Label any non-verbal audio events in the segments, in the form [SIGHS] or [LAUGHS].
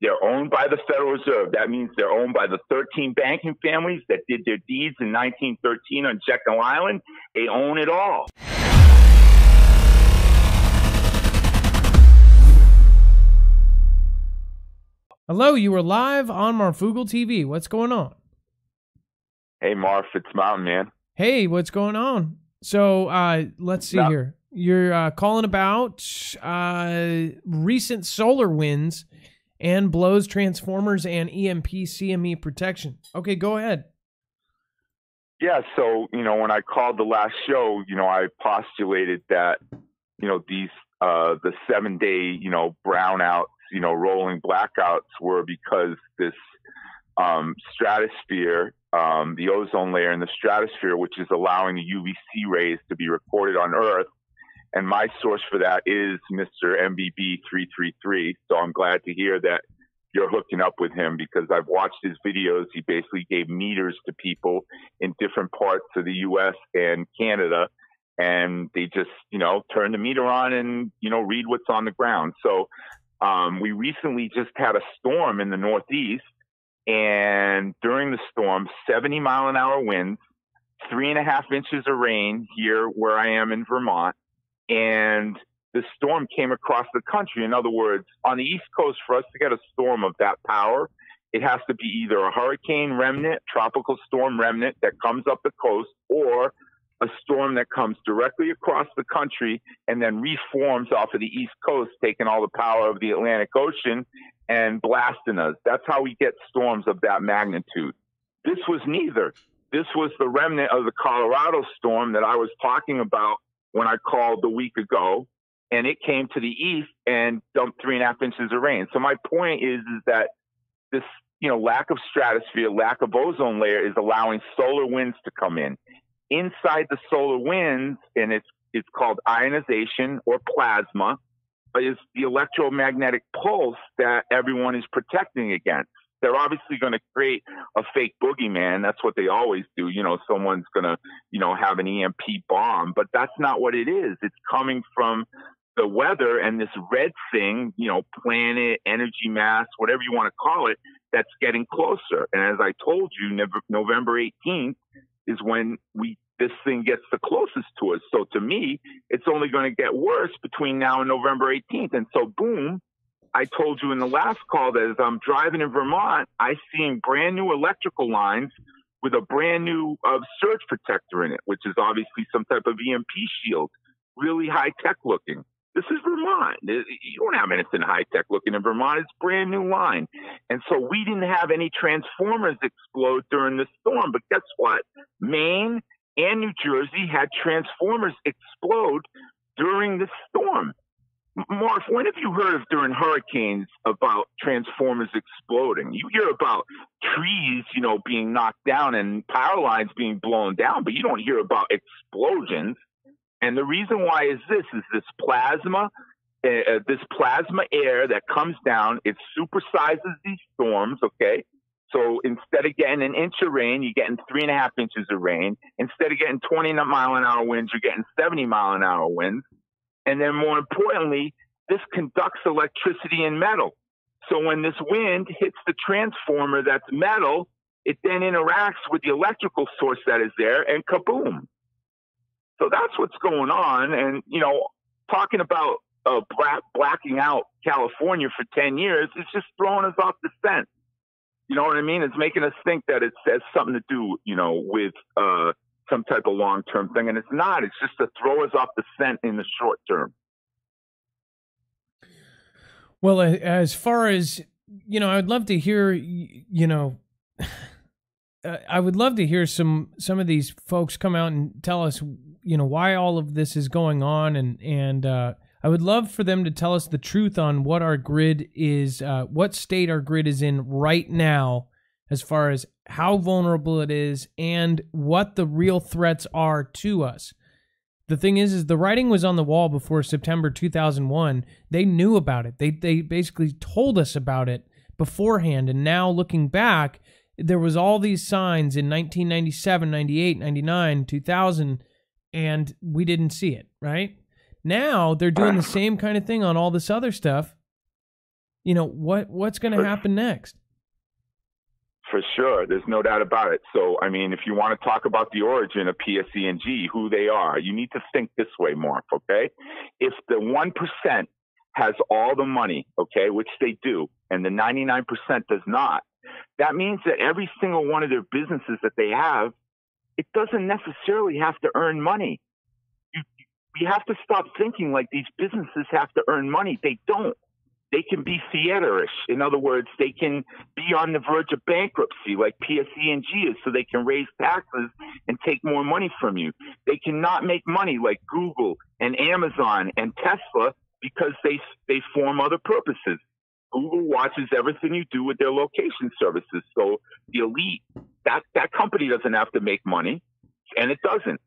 They're owned by the Federal Reserve. That means they're owned by the 13 banking families that did their deeds in 1913 on Jekyll Island. They own it all. Hello, you are live on Marfoogle TV. What's going on? Hey, Marf, it's Mountain Man. Hey, what's going on? So, uh, let's see No. here. You're uh, calling about uh, recent solar winds and blows transformers and EMP CME protection. Okay, go ahead. Yeah, so, you know, when I called the last show, you know, I postulated that, you know, these, uh, the seven day, you know, brownouts, you know, rolling blackouts were because this, um, stratosphere, um, the ozone layer in the stratosphere, which is allowing the UVC rays to be recorded on Earth. And my source for that is Mr. MBB333. So I'm glad to hear that you're hooking up with him because I've watched his videos. He basically gave meters to people in different parts of the US and Canada. And they just, you know, turn the meter on and, you know, read what's on the ground. So um, we recently just had a storm in the Northeast. And during the storm, 70 mile an hour winds, three and a half inches of rain here where I am in Vermont. And the storm came across the country. In other words, on the East Coast, for us to get a storm of that power, it has to be either a hurricane remnant, tropical storm remnant that comes up the coast, or a storm that comes directly across the country and then reforms off of the East Coast, taking all the power of the Atlantic Ocean and blasting us. That's how we get storms of that magnitude. This was neither. This was the remnant of the Colorado storm that I was talking about when I called the week ago and it came to the east and dumped three and a half inches of rain. So my point is, is that this, you know, lack of stratosphere, lack of ozone layer is allowing solar winds to come in. Inside the solar winds, and it's it's called ionization or plasma, is the electromagnetic pulse that everyone is protecting against. They're obviously going to create a fake boogeyman. That's what they always do. You know, someone's going to, you know, have an EMP bomb, but that's not what it is. It's coming from the weather and this red thing, you know, planet, energy mass, whatever you want to call it, that's getting closer. And as I told you, November 18th is when we this thing gets the closest to us. So to me, it's only going to get worse between now and November 18th. And so boom, I told you in the last call that as I'm driving in Vermont, I seeing brand new electrical lines with a brand new uh, surge protector in it, which is obviously some type of EMP shield, really high tech looking. This is Vermont. You don't have anything high tech looking in Vermont. It's brand new line. And so we didn't have any transformers explode during the storm. But guess what? Maine and New Jersey had transformers explode during the storm. Mark, when have you heard of during hurricanes about transformers exploding? You hear about trees, you know, being knocked down and power lines being blown down, but you don't hear about explosions. And the reason why is this: is this plasma, uh, this plasma air that comes down. It supersizes these storms. Okay, so instead of getting an inch of rain, you're getting three and a half inches of rain. Instead of getting 20 mile an hour winds, you're getting 70 mile an hour winds. And then more importantly, this conducts electricity in metal. So when this wind hits the transformer that's metal, it then interacts with the electrical source that is there and kaboom. So that's what's going on. And, you know, talking about uh, black, blacking out California for 10 years, it's just throwing us off the scent. You know what I mean? It's making us think that it has something to do, you know, with uh, some type of long term thing. And it's not. It's just to throw us off the scent in the short term. Well, as far as you know, I'd love to hear. You know, [SIGHS] I would love to hear some some of these folks come out and tell us, you know, why all of this is going on, and and uh, I would love for them to tell us the truth on what our grid is, uh, what state our grid is in right now, as far as how vulnerable it is, and what the real threats are to us. The thing is is the writing was on the wall before September 2001 they knew about it. They they basically told us about it beforehand. And now looking back there was all these signs in 1997 98 99 2000 and we didn't see it right? Now they're doing the same kind of thing on all this other stuff. You know what what's going to happen next? For sure, there's no doubt about it. So, I mean, if you want to talk about the origin of PSE&G, who they are, you need to think this way, Mark. Okay, if the one percent has all the money, okay, which they do, and the 99% does not, that means that every single one of their businesses that they have, it doesn't necessarily have to earn money. You, you have to stop thinking like these businesses have to earn money. They don't. They can be theaterish. In other words, they can be on the verge of bankruptcy like PSE&G is so they can raise taxes and take more money from you. They cannot make money like Google and Amazon and Tesla because they, they form other purposes. Google watches everything you do with their location services. So the elite, that, that company doesn't have to make money and it doesn't.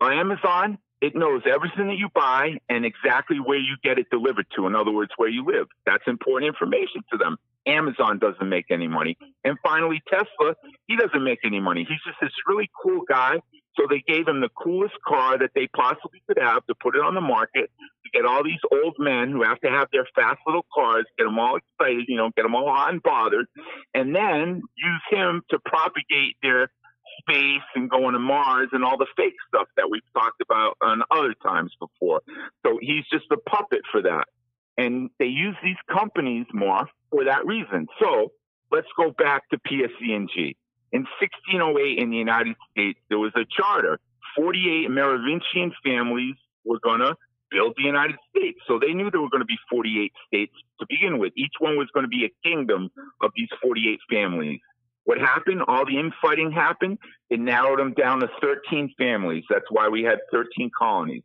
On Amazon, it knows everything that you buy and exactly where you get it delivered to. In other words, where you live. That's important information to them. Amazon doesn't make any money. And finally, Tesla, he doesn't make any money. He's just this really cool guy. So they gave him the coolest car that they possibly could have to put it on the market to get all these old men who have to have their fast little cars, get them all excited, you know, get them all hot and bothered, and then use him to propagate their space and going to Mars and all the fake stuff that we've talked about on other times before. So he's just a puppet for that. And they use these companies more for that reason. So let's go back to PSE&G. In 1608 in the United States, there was a charter. 48 Merovingian families were going to build the United States. So they knew there were going to be 48 states to begin with. Each one was going to be a kingdom of these 48 families. What happened? All the infighting happened. It narrowed them down to 13 families. That's why we had 13 colonies.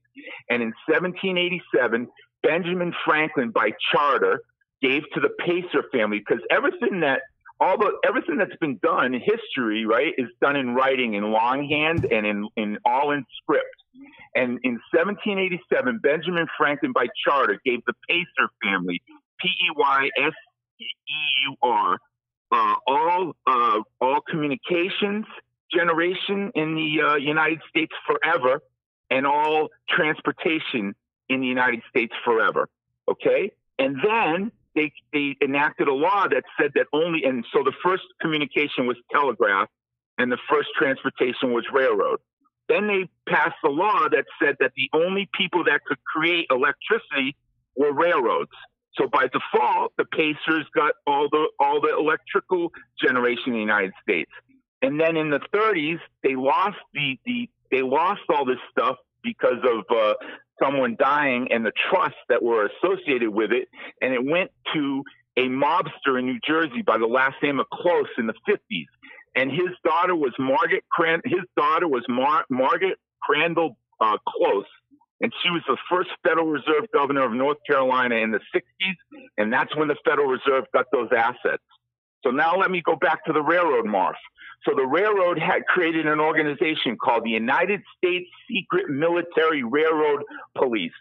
And in 1787, Benjamin Franklin, by charter, gave to the Peyseur family because everything that all the everything that's been done in history, right, is done in writing, in longhand, and in, in all in script. And in 1787, Benjamin Franklin, by charter, gave the Peyseur family, P E Y S E U R, uh, all uh, all communications generation in the uh, United States forever, and all transportation in the United States forever. Okay, and then they they enacted a law that said that only and so the first communication was telegraph, and the first transportation was railroad. Then they passed a law that said that the only people that could create electricity were railroads. So by default, the Peyseurs got all the all the electrical generation in the United States. And then in the 30s, they lost the, the they lost all this stuff because of uh, someone dying and the trusts that were associated with it, and it went to a mobster in New Jersey by the last name of Close in the 50s. And his daughter was Margaret Cran- his daughter was Mar- Margaret Crandall uh, Close, and she was the first Federal Reserve governor of North Carolina in the 60s, and that's when the Federal Reserve got those assets. So now let me go back to the railroad, Marf. So the railroad had created an organization called the United States Secret Military Railroad Police.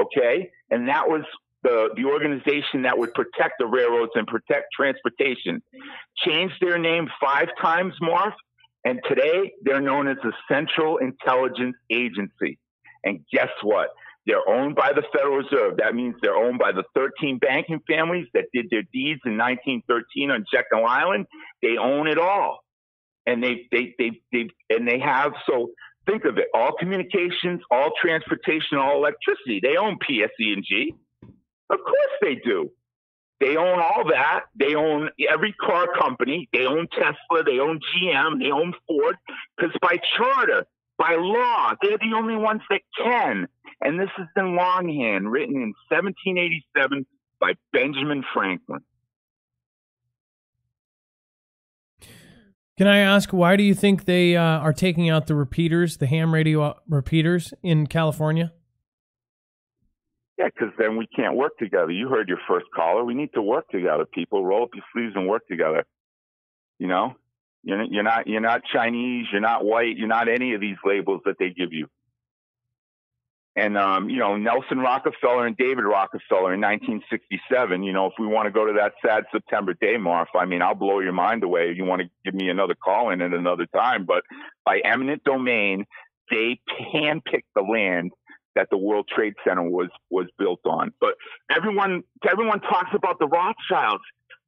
Okay, and that was the the organization that would protect the railroads and protect transportation. Changed their name five times, Marf, and today they're known as the Central Intelligence Agency. And guess what? They're owned by the Federal Reserve. That means they're owned by the 13 banking families that did their deeds in 1913 on Jekyll Island. They own it all. And they, they, they, they, and they have, so think of it, all communications, all transportation, all electricity. They own PSE&G. Of course they do. They own all that. They own every car company. They own Tesla. They own GM. They own Ford. Because by charter, by law. They're the only ones that can. And this is in longhand, written in 1787 by Benjamin Franklin. Can I ask why do you think they uh, are taking out the repeaters, the ham radio uh, repeaters in California? Yeah, because then we can't work together. You heard your first caller. We need to work together, people. Roll up your sleeves and work together. You know, you're, you're not you're not Chinese. You're not white. You're not any of these labels that they give you. And um, you know Nelson Rockefeller and David Rockefeller in 1967. You know if we want to go to that sad September day, Marf, I mean I'll blow your mind away. You want to give me another call in at another time. But by eminent domain, they handpicked the land that the World Trade Center was was built on. But everyone everyone talks about the Rothschilds.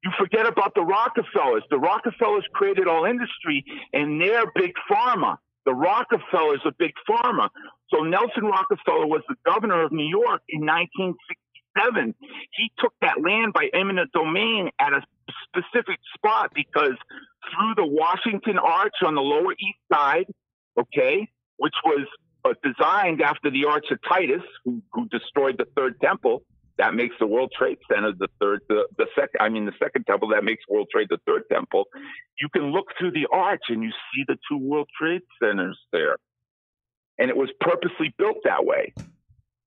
You forget about the Rockefellers. The Rockefellers created all industry, and they're big pharma. The Rockefellers are big pharma. So Nelson Rockefeller was the governor of New York in 1967. He took that land by eminent domain at a specific spot because through the Washington Arch on the Lower East Side, okay, which was uh, designed after the Arch of Titus, who, who destroyed the Third Temple, that makes the World Trade Center the third, the, the second, I mean, the second temple that makes World Trade the third temple. You can look through the arch and you see the two World Trade Centers there. And it was purposely built that way.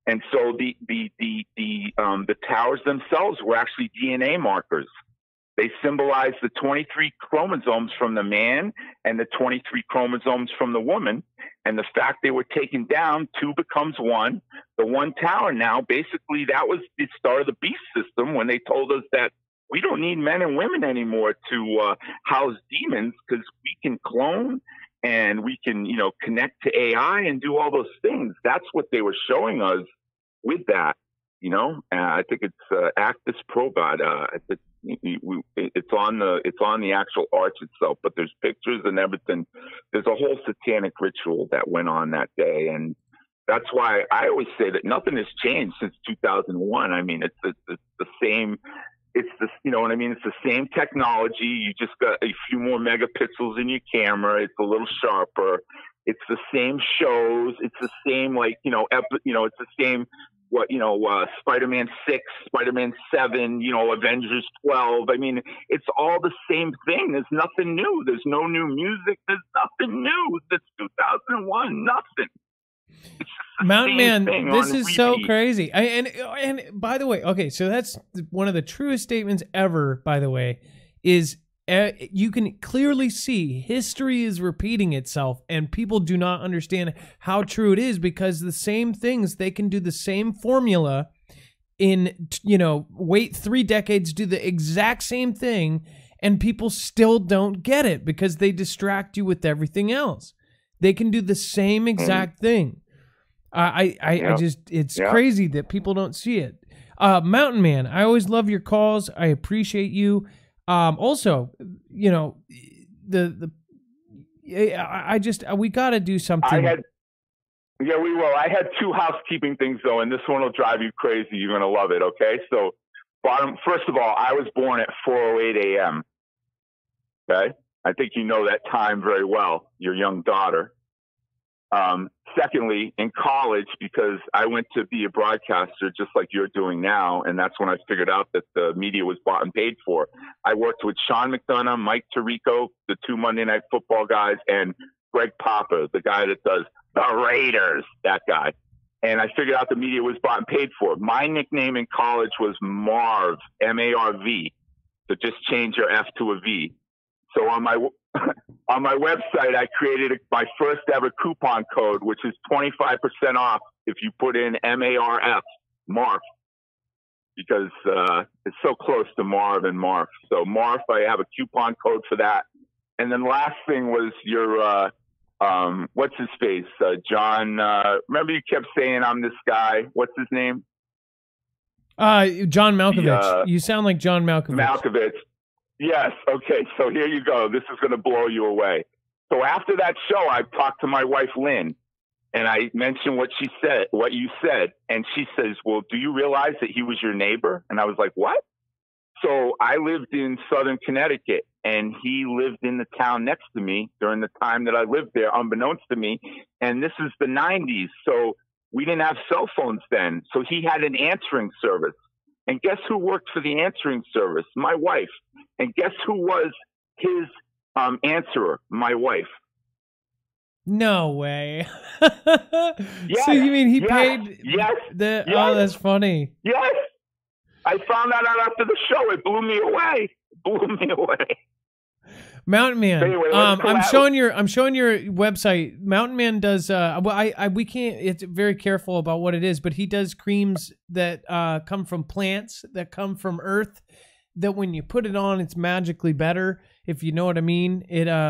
And so the, the, the, the, um, the towers themselves were actually DNA markers. They symbolize the 23 chromosomes from the man and the 23 chromosomes from the woman. And the fact they were taken down, two becomes one. The one tower now, basically, that was the start of the beast system when they told us that we don't need men and women anymore to uh, house demons because we can clone and we can, you know, connect to AI and do all those things. That's what they were showing us with that. You know, uh, I think it's uh, Actus Probat. Uh, it's on the it's on the actual arch itself, but there's pictures and everything. There's a whole satanic ritual that went on that day, and that's why I always say that nothing has changed since 2001. I mean, it's it's, it's the same. It's the you know what I mean. It's the same technology. You just got a few more megapixels in your camera. It's a little sharper. It's the same shows. It's the same like you know ep- you know it's the same what you know uh, spider-man 6 spider-man 7 you know avengers 12 i mean it's all the same thing there's nothing new there's no new music there's nothing new It's 2001 nothing Mountain Man, this is repeat. so crazy. I, and and by the way, okay, so that's one of the truest statements ever. By the way, is uh, you can clearly see history is repeating itself and people do not understand how true it is because the same things they can do the same formula in you know wait 3 decades do the exact same thing and people still don't get it because they distract you with everything else they can do the same mm. exact thing i i, yep. I just it's yep. crazy that people don't see it uh mountain man i always love your calls i appreciate you um, also, you know, the the I just we got to do something. I had, yeah, we will. I had two housekeeping things though, and this one will drive you crazy. You're gonna love it. Okay, so bottom. First of all, I was born at 4:08 a.m. Okay, I think you know that time very well. Your young daughter. Um, secondly, in college, because I went to be a broadcaster just like you're doing now, and that's when I figured out that the media was bought and paid for. I worked with Sean McDonough, Mike Tirico, the two Monday Night Football guys, and Greg Papa, the guy that does the Raiders, that guy. And I figured out the media was bought and paid for. My nickname in college was Marv, M A R V. So just change your F to a V. So on my [LAUGHS] on my website, I created my first ever coupon code, which is 25% off if you put in M-A-R-F, Marf, because uh, it's so close to Marv and Marf. So Marf, I have a coupon code for that. And then last thing was your, uh, um, what's his face? Uh, John, uh, remember you kept saying I'm this guy. What's his name? Uh, John Malkovich. The, uh, you sound like John Malkovich. Malkovich. Yes. Okay. So here you go. This is going to blow you away. So after that show, I talked to my wife, Lynn, and I mentioned what she said, what you said. And she says, Well, do you realize that he was your neighbor? And I was like, What? So I lived in Southern Connecticut and he lived in the town next to me during the time that I lived there, unbeknownst to me. And this is the 90s. So we didn't have cell phones then. So he had an answering service. And guess who worked for the answering service? My wife. And guess who was his um, answerer? My wife. No way. [LAUGHS] yes, so you mean he yes, paid yes, the yes, Oh, that's funny. Yes. I found that out after the show. It blew me away. It blew me [LAUGHS] away. Mountain Man. Anyway, um, I'm showing your I'm showing your website. Mountain Man does. Uh, well, I, I we can't. It's very careful about what it is, but he does creams that uh, come from plants that come from Earth. That when you put it on, it's magically better. If you know what I mean. It uh,